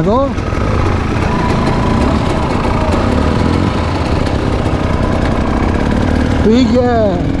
Jugador Big yeah.